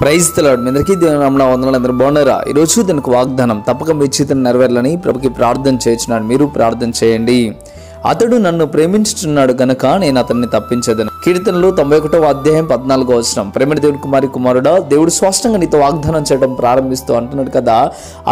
Praise తెలవడం మీ అందరికీ దేవుని వందనాలు. అందరూ బాగున్నారా? ఈరోజు దీనికి వాగ్దానం తప్పక మీ చేతిని నెరవేరాలని ప్రభుకి ప్రార్థన చేయించున్నాడు మీరు ప్రార్థన చేయండి. అతడు నన్ను ప్రేమించుచున్నాడు గనక నేను అతన్ని తప్పించదను. కీర్తనలు తొంభై ఒకటో అధ్యాయం పద్నాలుగో వచ్చిన ప్రేమిడి దేవుని కుమారి కుమారుడా దేవుడు స్పష్టంగా నీతో వాగ్దానం చేయడం ప్రారంభిస్తూ అంటున్నాడు కదా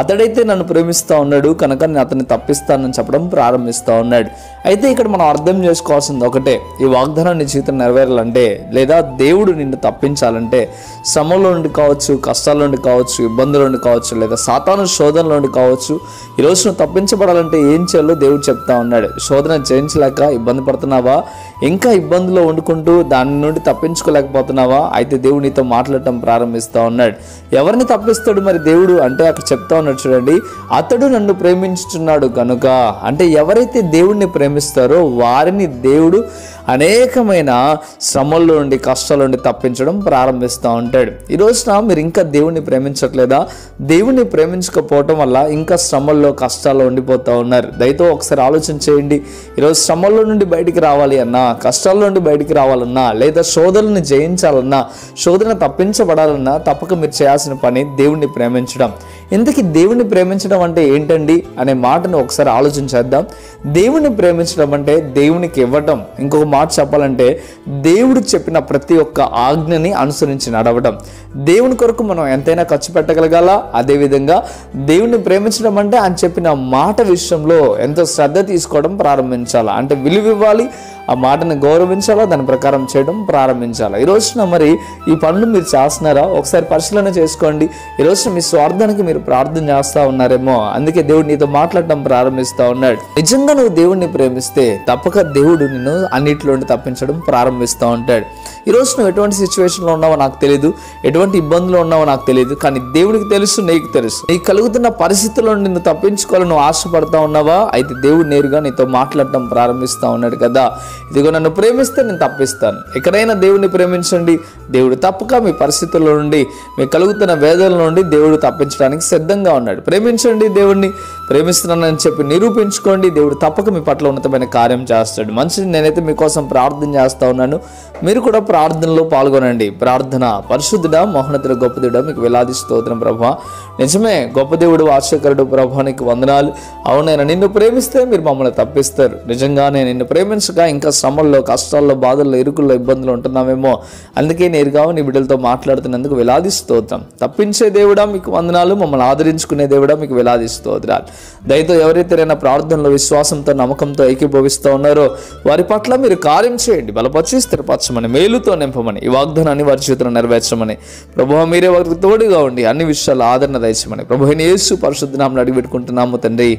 అతడైతే నన్ను ప్రేమిస్తూ ఉన్నాడు కనుక నేను అతన్ని తప్పిస్తానని చెప్పడం ప్రారంభిస్తూ ఉన్నాడు. అయితే ఇక్కడ మనం అర్థం చేసుకోవాల్సింది ఒకటే ఈ వాగ్దానాన్ని జీవితం నెరవేరాలంటే లేదా దేవుడు నిన్ను తప్పించాలంటే శ్రమంలో నుండి కావచ్చు కష్టాల నుండి కావచ్చు ఇబ్బందుల నుండి కావచ్చు లేదా సాతాను శోధనల నుండి కావచ్చు ఈరోజు నువ్వు తప్పించబడాలంటే ఏం చేయాలో దేవుడు చెప్తా ఉన్నాడు. శోధన జయించలేక ఇబ్బంది పడుతున్నావా? ఇంకా ఇబ్బందులో వండుకుంటూ దాని నుండి తప్పించుకోలేకపోతున్నావా? అయితే దేవుడు నీతో మాట్లాడటం ప్రారంభిస్తూ ఉన్నాడు. ఎవరిని తప్పిస్తాడు మరి దేవుడు? అంటే అక్కడ చెప్తా ఉన్నాడు చూడండి అతడు నన్ను ప్రేమించుచున్నాడు కనుక అంటే ఎవరైతే దేవుడిని ప్రేమిస్తారో వారిని దేవుడు అనేకమైన శ్రమల్లో నుండి కష్టాల నుండి తప్పించడం ప్రారంభిస్తూ ఉంటాడు. ఈ రోజున మీరు ఇంకా దేవుణ్ణి ప్రేమించట్లేదా? దేవుణ్ణి ప్రేమించకపోవటం వల్ల ఇంకా శ్రమల్లో కష్టాల్లో ఉండిపోతూ ఉన్నారు. దయతో ఒకసారి ఆలోచన చేయండి. ఈరోజు శ్రమల్లో నుండి బయటికి రావాలి అన్నా కష్టాల నుండి బయటికి రావాలన్నా లేదా శోధనని జయించాలన్నా శోధన తప్పించబడాలన్నా తప్పక మీరు చేయాల్సిన పని దేవుణ్ణి ప్రేమించడం. ఇంతకీ దేవుణ్ణి ప్రేమించడం అంటే ఏంటండి అనే మాటను ఒకసారి ఆలోచించేద్దాం దేవుణ్ణి ప్రేమించడం అంటే దేవునికి ఇవ్వటం. ఇంకొక మాట చెప్పాలంటే దేవుడు చెప్పిన ప్రతి ఒక్క ఆజ్ఞని అనుసరించి నడవడం దేవుని కొరకు మనం ఎంతైనా ఖర్చు పెట్టగలగాల? అదేవిధంగా దేవుణ్ణి ప్రేమించడం అంటే ఆయన చెప్పిన మాట విషయంలో ఎంతో శ్రద్ధ తీసుకోవడం ప్రారంభించాలి? అంటే విలువ ఇవ్వాలి ఆ మాటను గౌరవించాలా? దాని ప్రకారం చేయడం ప్రారంభించాలా? ఈ రోజున మరి ఈ పనులు మీరు చేస్తున్నారా? ఒకసారి పరిశీలన చేసుకోండి. ఈ రోజున మీ స్వార్థానికి మీరు ప్రార్థన చేస్తూ ఉన్నారేమో. అందుకే దేవుడు నీతో మాట్లాడటం ప్రారంభిస్తూ ఉన్నాడు. నిజంగా నువ్వు దేవుడిని ప్రేమిస్తే తప్పక దేవుడు నిన్ను అన్నిటిలోండి తప్పించడం ప్రారంభిస్తూ ఉంటాడు. ఈ నువ్వు ఎటువంటి సిచ్యువేషన్లో ఉన్నావో నాకు తెలియదు ఎటువంటి ఇబ్బందులు ఉన్నావో నాకు తెలియదు కానీ దేవుడికి తెలుసు నీకు తెలుసు. నీకు కలుగుతున్న పరిస్థితుల్లో నిన్ను తప్పించుకోవాలని నువ్వు ఆశపడతా ఉన్నావా? అయితే దేవుడు నేరుగా నీతో మాట్లాడటం ప్రారంభిస్తూ ఉన్నాడు కదా. ఇదిగో నన్ను ప్రేమిస్తే నేను తప్పిస్తాను. ఎక్కడైనా దేవుడిని ప్రేమించండి దేవుడు తప్పక మీ పరిస్థితుల్లో నుండి మీ కలుగుతున్న వేదల నుండి దేవుడు తప్పించడానికి సిద్ధంగా ఉన్నాడు. ప్రేమించండి దేవుడిని ప్రేమిస్తున్నానని చెప్పి నిరూపించుకోండి. దేవుడు తప్పక మీ పట్ల ఉన్నతమైన కార్యం చేస్తాడు. మంచిది నేనైతే మీకోసం ప్రార్థన చేస్తూ ఉన్నాను. మీరు కూడా ప్రార్థనలో పాల్గొనండి. ప్రార్థన పరిశుద్ధుడా మోహనతుల గొప్ప దేవుడా మీకు వేలాది స్తోత్రం ప్రభా. నిజమే గొప్ప దేవుడు ఆశ్చర్యకరుడు ప్రభా నీకు వందనాలు. అవునైనా నిన్ను ప్రేమిస్తే మీరు మమ్మల్ని తప్పిస్తారు. నిజంగానే నిన్ను ప్రేమించగా ఇంకా శ్రమల్లో కష్టాల్లో బాధల్లో ఇరుకుల్లో ఇబ్బందులు ఉంటున్నామేమో. అందుకే నేరుగా నీ బిడ్డలతో మాట్లాడుతున్నందుకు వేలాది స్తోత్రం. తప్పించే దేవుడా మీకు వందనాలు. మమ్మల్ని ఆదరించుకునే దేవుడా మీకు వేలాది స్తోత్రాలు. దయతో ఎవరైతే నా ప్రార్థనలో విశ్వాసంతో నమ్మకంతో ఏకీభవిస్తూ ఉన్నారో వారి పట్ల మీరు కార్యం చేయండి బలపరిచి స్థిరపరచమని మేలుతో నింపమని ఈ వాగ్దానాన్ని వారి చేతులు నెరవేర్చమని. ప్రభు మీరే వారికి తోడుగా ఉండి అన్ని విషయాలు ఆదరణ దయచమని ప్రభు యేసు పరిశుద్ధ నామని అడిగి పెట్టుకుంటున్నాము తండ్రి.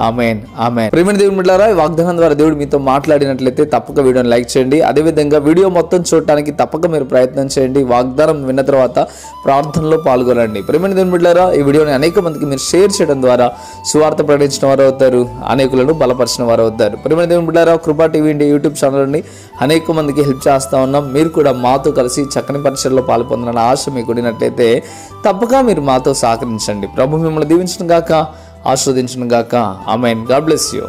Amen amen. ప్రేమిణ దేవుని బిడ్డారా వాగ్దానం ద్వారా దేవుడు మీతో మాట్లాడినట్లయితే తప్పక వీడియోని లైక్ చేయండి. అదేవిధంగా వీడియో మొత్తం చూడటానికి తప్పక మీరు ప్రయత్నం చేయండి. వాగ్దానం విన్న తర్వాత ప్రార్థనలో పాల్గొనండి. ప్రేమిణ దేవుని బిడ్డారా ఈ వీడియోని అనేక మందికి మీరు షేర్ చేయడం ద్వారా సువార్త ప్రకటించిన వారు అవుతారు అనేకులను బలపరిచిన వారు అవుతారు. ప్రేమిణ దేవుని బిడ్డారా కృపా టీవీ ఇండియా యూట్యూబ్ ఛానల్ని అనేక మందికి హెల్ప్ చేస్తూ ఉన్నాం. మీరు కూడా మాతో కలిసి చక్కని పరిచయంలో పాల్పొందాలని ఆశ మీకు తప్పక మీరు మాతో సహకరించండి. ప్రభు మిమ్మల్ని దీవించడం కాక ఆస్వాదించను గాక. ఆమెన్. God bless you.